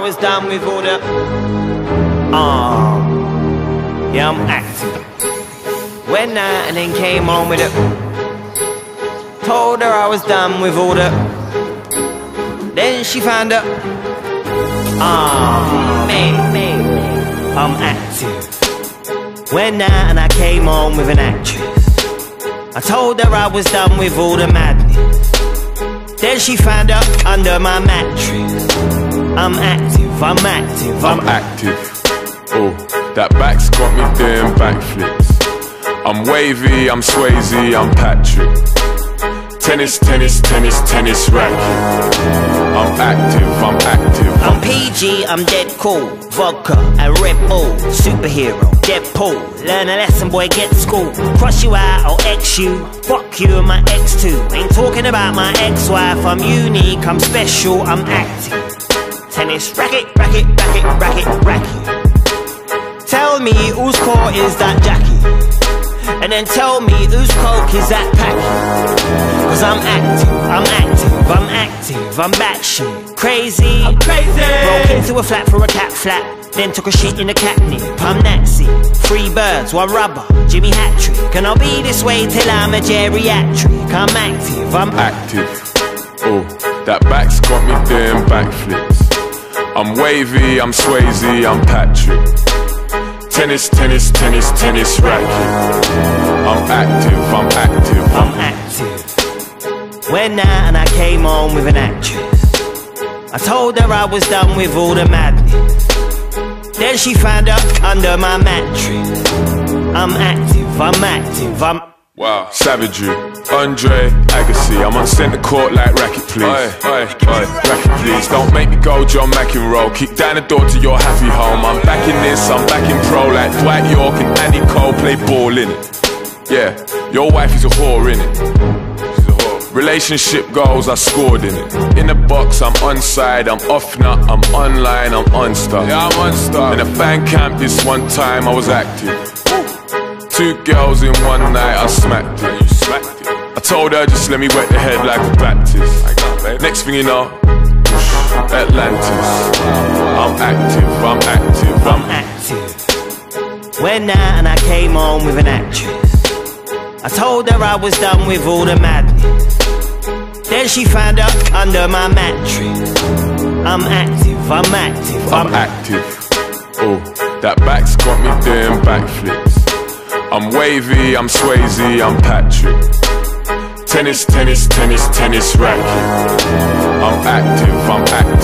I was done with all the. Um. Yeah, I'm active. Went out and then came home with it. Told her I was done with all the. Then she found out. Ah, man, man, I'm active. Went out and I came home with an actress. I told her I was done with all the madness. Then she found out under my mattress. I'm active, I'm active, I'm, I'm active. Oh, that back's got me doing backflips. I'm wavy, I'm Swayze, I'm Patrick. Tennis, tennis, tennis, tennis racket. I'm active, I'm active. I'm PG, I'm dead cool. Vodka and Red Bull. Superhero, Deadpool. Learn a lesson, boy, get to school. Cross you out, I'll X you. Fuck you and my ex too. Ain't talking about my ex-wife. I'm unique, I'm special, I'm active. Tennis racket, racket, racket, racket, racket. Tell me whose court is that Jackie? And then tell me whose coke is that packy? Cause I'm active, I'm active, I'm active, I'm batshit crazy. I'm crazy. Broke into a flat for a cat flap. Then took a shit in the catnip. I'm Nazi. Three birds, one rubber. Jimmy Hattrick. And I'll be this way till I'm a geriatric. I'm active, I'm active. Oh, that back's got me doing backflips. I'm wavy, I'm Swayze, I'm Patrick. Tennis, tennis, tennis, tennis racket. I'm active, I'm active, I'm active. Went out and I came home with an actress. I told her I was done with all the madness. Then she found out under my mattress. I'm active, I'm active, I'm. Wow, savagery. Andre Agassi, I'm on centre court like racket, please. Oi, oi, oi, racket, please. Don't make me go John McEnroe. Kick down the door to your happy home. I'm back in this, I'm back in pro like Dwight Yorke and Andy Cole play ball in it. Yeah, your wife is a whore in it. Relationship goals, I scored in it. In the box, I'm onside, I'm off now, I'm online, I'm unstuck. Yeah, I'm unstuck. In a fan camp this one time, I was active. Two girls in one night, I smacked it. You smacked it. I told her just let me wet the head like a Baptist. I got, babe. Next thing you know, Atlantis. I'm active, I'm active, I'm active. Went out and I came home with an actress. I told her I was done with all the madness. Then she found out under my mattress. I'm active, I'm active, I'm, I'm active. Oh, that back's got me doing backflips. I'm wavy, I'm Swayze, I'm Patrick. Tennis, tennis, tennis, tennis racket. I'm active, I'm active.